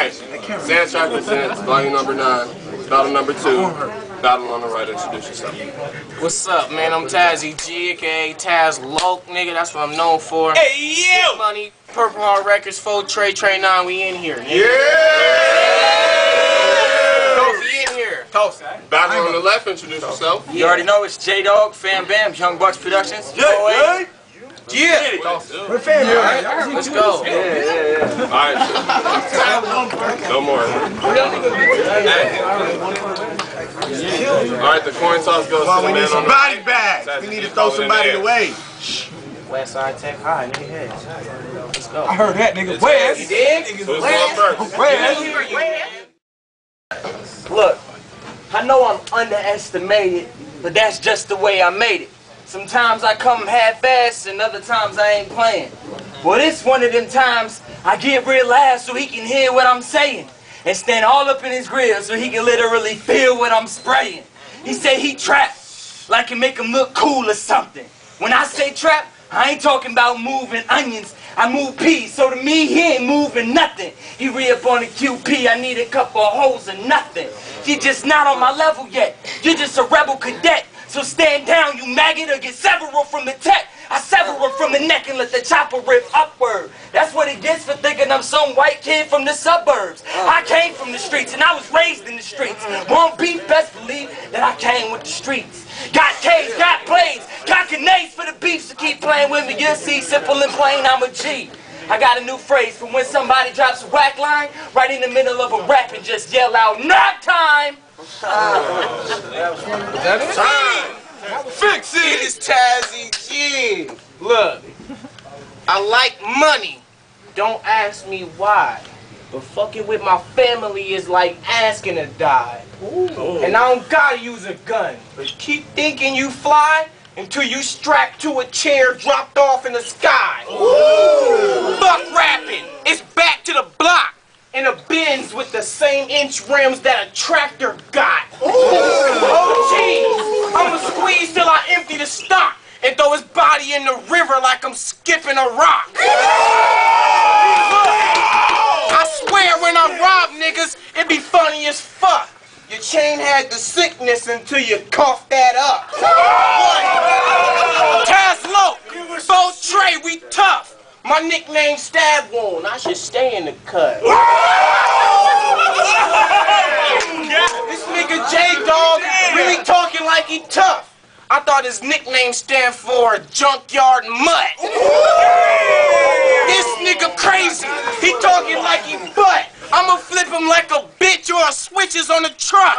Alright, Sandtrap presents volume number 9, battle number 2, battle on the right, introduce yourself. What's up, man? I'm Tazzy G, aka Taz Loke, nigga. That's what I'm known for. Hey, you! Money, Purple Heart Records, Full Trade, Trade 9, we in here. Nigga. Yeah! We in here. Toast. Battle on the left, introduce yourself. You already know it's J-Dogg, Fam Bam, Young Bucks Productions. Yeah, Yeah! we're fam. Let's go. Alright, no more. Alright, the coin toss goes Well, to the man some on the body bags. We need to throw somebody away. West Side Tech High, nigga. Head. Let's go. I heard that nigga. It's West. Tazzy. Did? Who's going first? Look, I know I'm underestimated, but that's just the way I made it. Sometimes I come half-assed and other times I ain't playing. Well, this one of them times I get real loud so he can hear what I'm saying and stand all up in his grill so he can literally feel what I'm spraying. He say he trap like it make him look cool or something. When I say trap, I ain't talking about moving onions. I move peas, so to me, he ain't moving nothing. He re-up on the QP, I need a couple of holes and nothing. You just not on my level yet. You're just a rebel cadet. So stand down, you maggot, or get several from the tech. I sever him from the neck and let the chopper rip upward. That's what it gets for thinking I'm some white kid from the suburbs. I came from the streets and I was raised in the streets. Won't be best believe that I came with the streets. Got K's, got plays, got grenades for the beefs to keep playing with me. You'll see, simple and plain, I'm a G. I got a new phrase for when somebody drops a whack line right in the middle of a rap and just yell out, knock time! Time! Fix it! It is Tazzy G. Look, I like money. Don't ask me why. But fucking with my family is like asking to die. And I don't gotta use a gun. But keep thinking you fly until you strapped to a chair dropped off in the sky. The same inch rims that a tractor got. Oh jeez, I'ma squeeze till I empty the stock and throw his body in the river like I'm skipping a rock. I swear when I rob niggas, it be funny as fuck. Your chain had the sickness until you coughed that up. Taz Loke, Bo Trey, we tough. My nickname Stab Wound. I should stay in the cut. This nigga J-Dogg really talking like he tough. I thought his nickname stand for Junkyard Mutt. This nigga crazy. He talking like he butt. I'ma flip him like a bitch or a switches on the truck.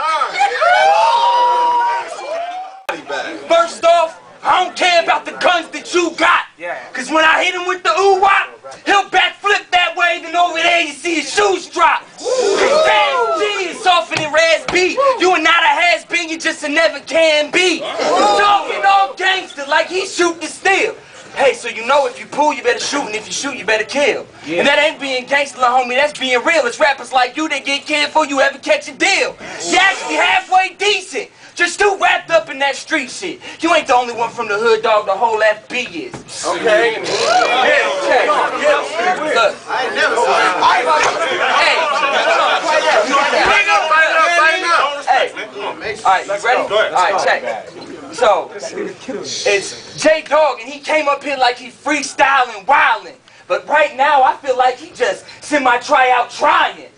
First off, I don't care about the guns that you got. Cause when I hit him with the ooh wop, he'll backflip that way, then over there you see his shoes drop. Cause G is softer than Raz B. You are not a has been, you just a never can be. Talking all gangster like he shoot shooting still. Hey, so you know if you pull, you better shoot, and if you shoot, you better kill. And that ain't being gangster, homie, that's being real. It's rappers like you that get killed before you ever catch a deal. You actually halfway decent. Just too wrapped up in that street shit. You ain't the only one from the hood, dog. The whole FB is. Okay? Yeah, okay. Look. I ain't never Hey. Bang up, bang up, bang up! Hey. All right, you ready? All right, check. So, it's J-Dogg, and he came up here like he freestyling, wilding. But right now, I feel like he just semi tryout trying.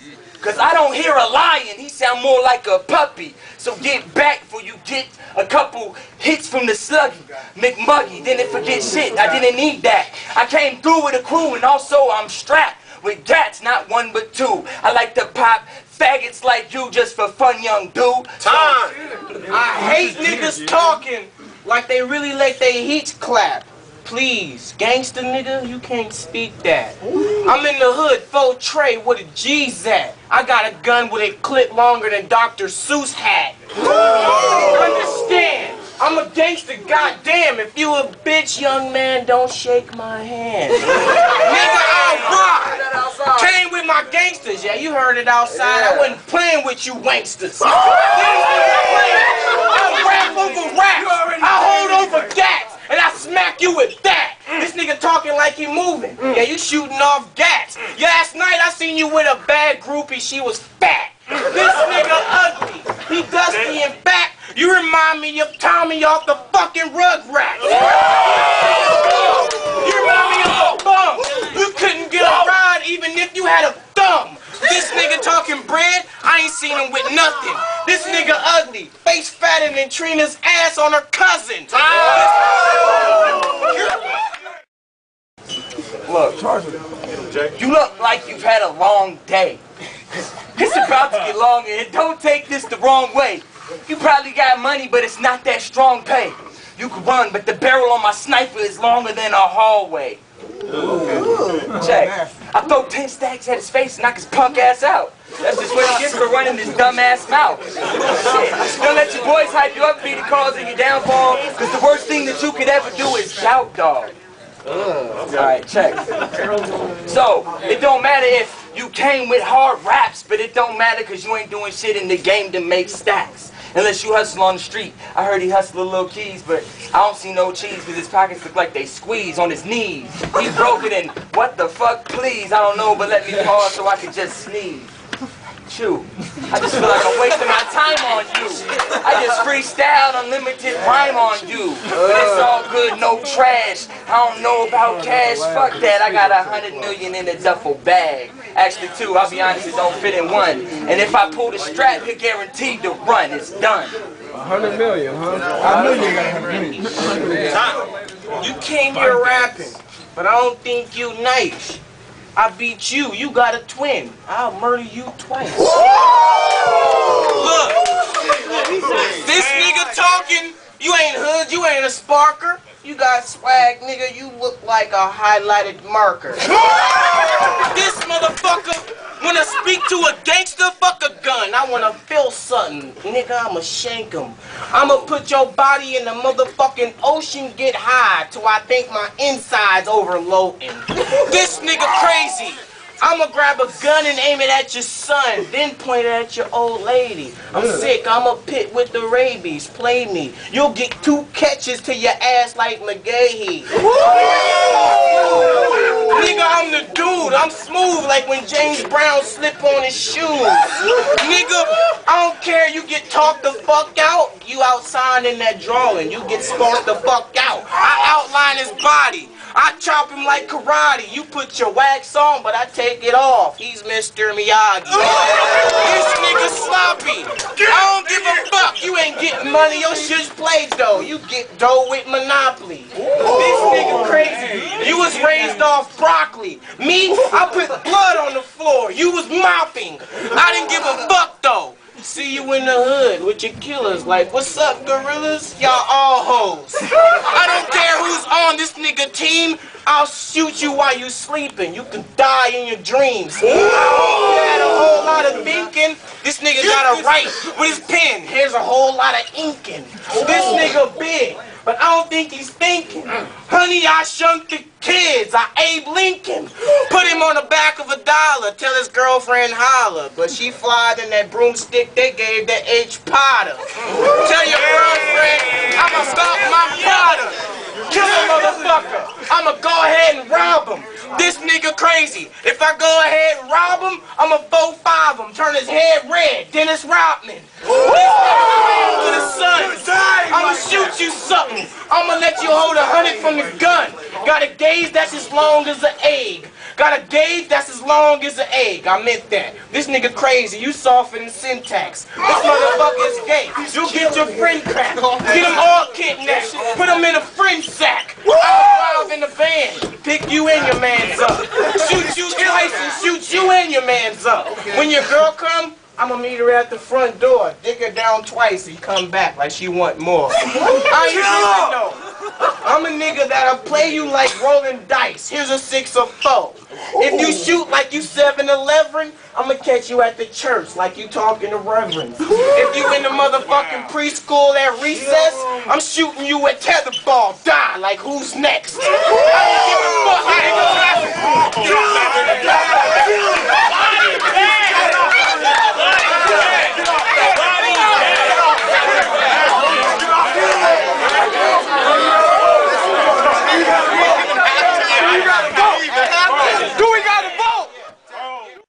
Cause I don't hear a lion, he sound more like a puppy. So get back before you get a couple hits from the sluggy. McMuggy, didn't forget shit, I didn't need that. I came through with a crew and also I'm strapped with gats, not one but two. I like to pop faggots like you just for fun, young dude. Time! I hate niggas talking like they really let their heat clap. Please, gangster nigga, you can't speak that. I'm in the hood, full tray, where a G's at. I got a gun with a clip longer than Dr. Seuss hat. Understand? I'm a gangster, goddamn. If you a bitch, young man, don't shake my hand. Nigga, I'll rock. Came with my gangsters, yeah, you heard it outside. I wasn't playing with you wanksters. I rap over rap. I hold over gats, and I smack you with that. This nigga talking like you moving. Yeah, you shooting off gas. Last night I seen you with a bad groupie. She was fat. This nigga ugly. He dusty and fat. You remind me of Tommy off the fucking Rugrats. You remind me of a bum. You couldn't get a ride even if you had a thumb. This nigga talking bread, I ain't seen him with nothing. This nigga ugly, face fatter than Trina's ass on her cousin. Look, you look like you've had a long day. It's about to get long and don't take this the wrong way. You probably got money, but it's not that strong pay. You can run, but the barrel on my sniper is longer than a hallway. Check. I throw 10 stacks at his face and knock his punk ass out. That's just what he gets for running his dumb ass mouth. Shit. Don't let your boys hype you up, be the cause of your downfall, because the worst thing that you could ever do is shout dog. Alright, check. So, it don't matter if you came with hard raps, but it don't matter because you ain't doing shit in the game to make stacks. Unless you hustle on the street. I heard he hustle little keys, but I don't see no cheese because his pockets look like they squeeze on his knees. He broke it and what the fuck, please? I don't know, but let me pause so I can just sneeze. Chew. I just feel like I'm wasting my time on you. I just freestyle unlimited rhyme on you. But it's all good, no trash. I don't know about cash, fuck that. I got a hundred million in a duffel bag. Actually two, I'll be honest, it don't fit in one. And if I pull the strap, you're guaranteed to run. It's done. A hundred million, huh? I knew you got a hundred million. You came here rapping, but I don't think you nice. I beat you. You got a twin. I'll murder you twice. Look, this nigga talking. You ain't hood. You ain't a sparker. You got swag, nigga. You look like a highlighted marker. this motherfucker, wanna speak to a gangster, fuck a gun. I wanna feel something. Nigga, I'ma shank him. I'ma put your body in the motherfucking ocean, get high, till I think my insides overloading. This nigga crazy. I'ma grab a gun and aim it at your son, then point it at your old lady. I'm sick, I'm a pit with the rabies. Play me. You'll get two catches to your ass like McGahee. Nigga, I'm the dude. I'm smooth like when James Brown slip on his shoes. Nigga, I don't care. You get talked the fuck out. You outside in that drawing. You get sparked the fuck out. I outline his body. I chop him like karate. You put your wax on, but I take it off. He's Mr. Miyagi. this nigga sloppy. I don't give a fuck. You ain't getting money. Your shit's played though. You get dough with Monopoly. This nigga crazy. You was raised off broccoli. Me, I put blood on the floor. You was mopping. I didn't give a fuck though. See you in the hood with your killers like, what's up, gorillas? Y'all all hoes. I don't care who's on this nigga team. I'll shoot you while you're sleeping. You can die in your dreams. I had a whole lot of thinking. This nigga got to write with his pen. Here's a whole lot of inking. This nigga big, but I don't think he's thinking. Honey, I shrunk the kids. I Abe Lincoln. Put him on the back of a dollar. Tell his girlfriend holla. But she flied in that broomstick they gave that H. Potter. Tell your girlfriend I'ma stop my product. Kill a motherfucker. I'ma go ahead and rob him. This nigga crazy. If I go ahead and rob him, I'ma 4-5 him. Turn his head red. Dennis Rodman. I'ma shoot you something. I'ma let you hold a hundred from the gun. Got a gauge that's as long as an egg. Got a gauge that's as long as an egg. I meant that. This nigga crazy. You soften syntax. This motherfucker is gay. You get your friend cracked. Get them all kidnapped. Put them in a friend sack. I'll in the van. Pick you and your mans up. Shoot you twice and shoot you and your mans up. When your girl come, I'ma meet her at the front door. Dig her down twice and come back like she want more. I tripping though. I'm a nigga that'll play you like rolling dice. Here's a six of four. If you shoot like you 7-Eleven, I'ma catch you at the church like you talking to reverends. If you in the motherfucking preschool at recess, I'm shooting you at tetherball. Die like who's next? I don't give a fuck.